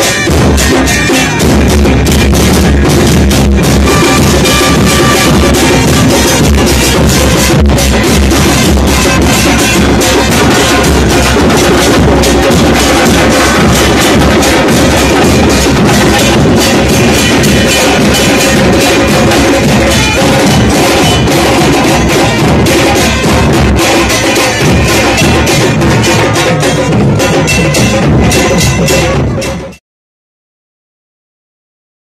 Yeah.